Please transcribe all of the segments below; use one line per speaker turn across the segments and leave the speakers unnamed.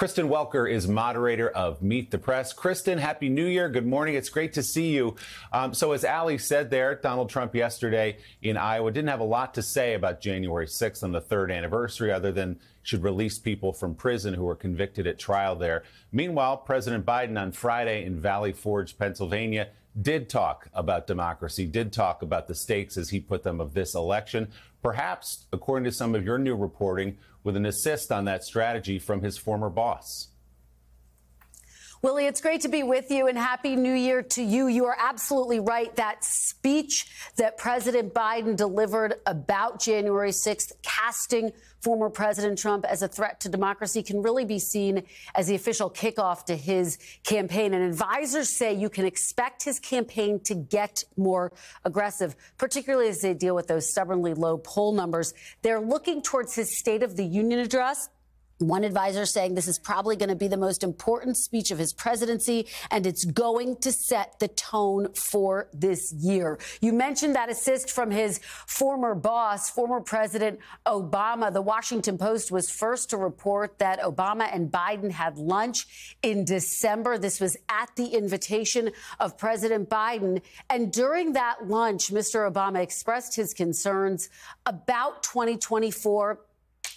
Kristen Welker is moderator of Meet the Press. Kristen, Happy New Year. Good morning. It's great to see you. Um, so, as Ali said there, Donald Trump yesterday in Iowa didn't have a lot to say about January 6th on the third anniversary, other than should release people from prison who were convicted at trial there. Meanwhile, President Biden on Friday in Valley Forge, Pennsylvania, did talk about democracy, did talk about the stakes, as he put them, of this election. Perhaps, according to some of your new reporting, with an assist on that strategy from his former boss.
Willie, it's great to be with you and happy new year to you. You are absolutely right. That speech that President Biden delivered about January 6th, casting former President Trump as a threat to democracy, can really be seen as the official kickoff to his campaign. And advisors say you can expect his campaign to get more aggressive, particularly as they deal with those stubbornly low poll numbers. They're looking towards his State of the Union address one advisor saying this is probably going to be the most important speech of his presidency, and it's going to set the tone for this year. You mentioned that assist from his former boss, former President Obama. The Washington Post was first to report that Obama and Biden had lunch in December. This was at the invitation of President Biden. And during that lunch, Mr. Obama expressed his concerns about 2024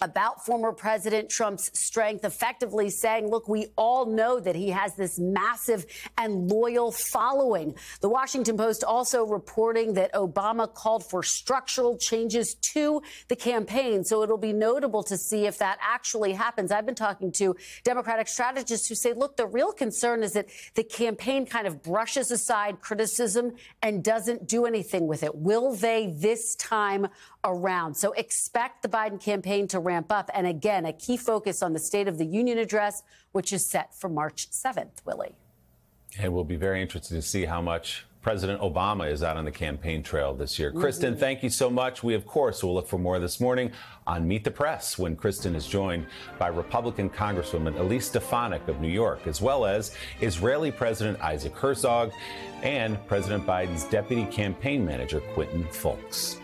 about former President Trump's strength, effectively saying, look, we all know that he has this massive and loyal following. The Washington Post also reporting that Obama called for structural changes to the campaign. So it'll be notable to see if that actually happens. I've been talking to Democratic strategists who say, look, the real concern is that the campaign kind of brushes aside criticism and doesn't do anything with it. Will they this time around? So expect the Biden campaign to ramp up. And again, a key focus on the State of the Union address, which is set for March 7th, Willie.
And we'll be very interested to see how much President Obama is out on the campaign trail this year. Mm -hmm. Kristen, thank you so much. We, of course, will look for more this morning on Meet the Press when Kristen is joined by Republican Congresswoman Elise Stefanik of New York, as well as Israeli President Isaac Herzog and President Biden's deputy campaign manager, Quentin Fulks.